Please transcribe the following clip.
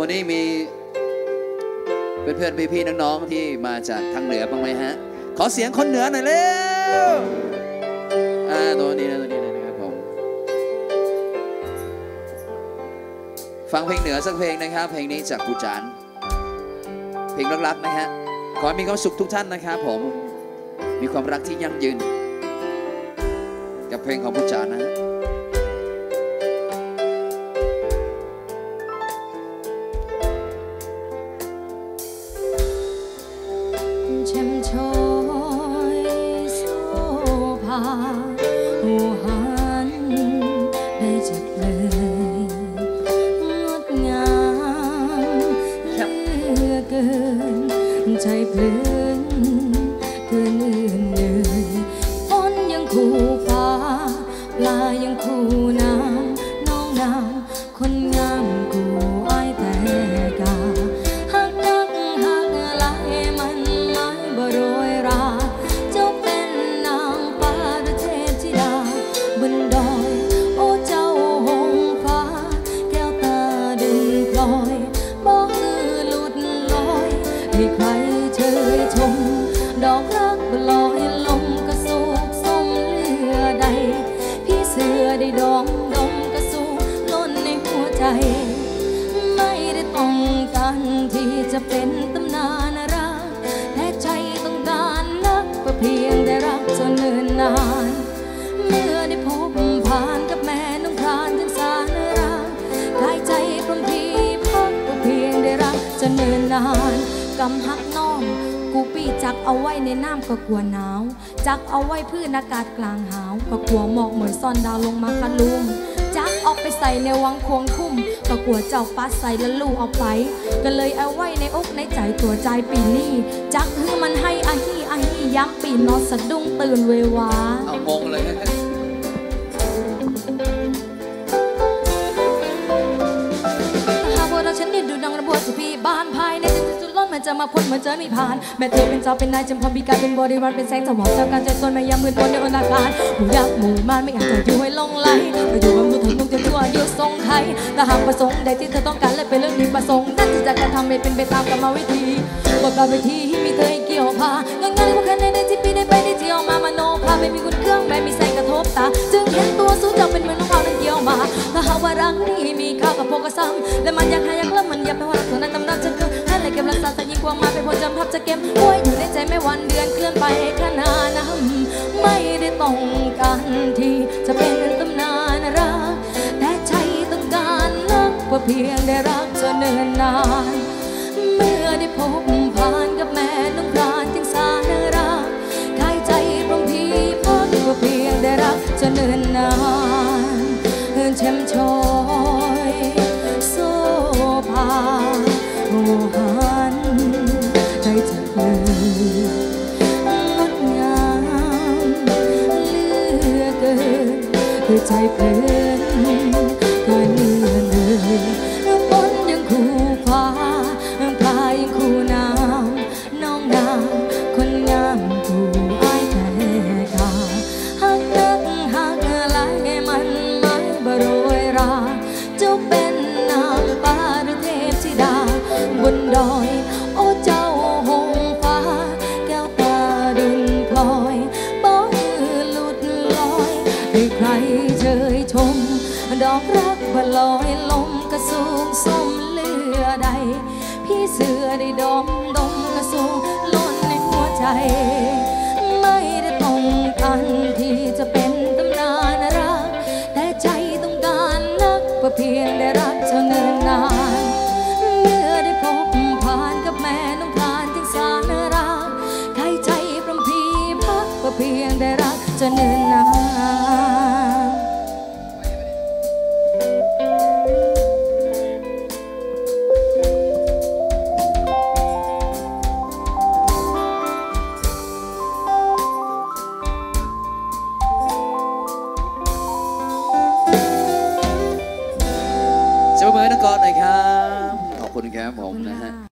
วันนี้มีเพื่อนๆพี่ๆน้องๆที่มาจากทางเหนือบ้างไหมฮะ ขอเสียงคนเหนือหน่อยเร็วอ่าตัวนี้นะตัวนี้นะนะครับผม ฟังเพลงเหนือสักเพลงนะครับ เพลงนี้จากกูจานเพลงรักๆนะฮะ ขอให้มีความสุขทุกท่านนะครับผม มีความรักที่ยั่งยืน กับเพลงของกูจานนะ ใจเพลิน ต้องการที่จะเป็นตำนานรักแต่ใจต้องการนักก็เพียงได้รักจนเนินนาน เมื่อได้พบผ่านกับแม่น้องพรานถึงสารรักกายใจพรหมพีพักก็เพียงได้รักจนเนินนานกำหักน้องกูปีจักเอาไว้ในน้ำก็กลัวหนาว จักเอาไว้พื้นอากาศกลางหาว ก็กลัวหมอกเหมือนซ่อนดาวลงมาคันลุม ออกไปใส่ในวังควงคุ้มก็กลัวเจ้าปัดใส่แล้วลูกเอาไป ก็เลยเอาไว้ในอกในใจตัวใจปีนี้จักคือมันให้อาฮีอาฮีย้ำปีนอนสะดุ้งตื่นเววาเอางงเลยฮะหากว่าเราฉันนี่ดูดังระบวดสุพีบ้านภายในที่สุดล้นมันจะมาพ้นมันจะมีผ่าน แม่เธอเป็นเจ้าเป็นนายจำพรพิการเป็นบริวารเป็นแสงสว่างเจ้าการใจตนไม่ยามมืดมนในอนการหมู่ยักษ์หมู่มารไม่อาจจะอยู่ให้ลงไหล ไทยแต่หากประสงค์ใดที่เธอต้องการและเป็นเรื่องดีประสงค์นั่นจะกระทำให้เป็นไปตามกรรมวิธีบทบาทวิธีที่มีเธอให้เกี่ยวพาง่ายๆพวกแค่ในในที่ปีได้ไปได้เที่ยวมามโนภาไม่มีคุณเครื่องแม้มีแสงกระทบตาจึงเห็นตัวสู้เจ้าเป็นเหมือนน้องเขานั้นเกี่ยวมาถ้าหากว่ารักนี้มีค่ากับพวกกระซ้ำและมันอยากให้อยากเล่มันอย่าไปว่ารักเท่านั้นตำนานฉันคือให้เลยเก็บรักษาแต่ยิ่งกว่ามาเป็นผลจำพับจะเก็บไว้อยู่ในใจไม่วันเดือนเคลื่อนไปขนาดน้ำไม่ได้ต้อง เพียงได้รักจนเนิ่นนาน เมื่อได้พบผ่านกับแม่น้องพรานจึงสารรักกายใจพรหมพีพักเพื่อเพียงได้รักจนเนิ่นนานเอินเช่มชอยโซภาโอหันใจจะเลยงดงามเหลือเกินคือใจเพลิน ในหัวใจ หน่อยครับ ขอบคุณครับผมนะฮะ